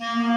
Nine.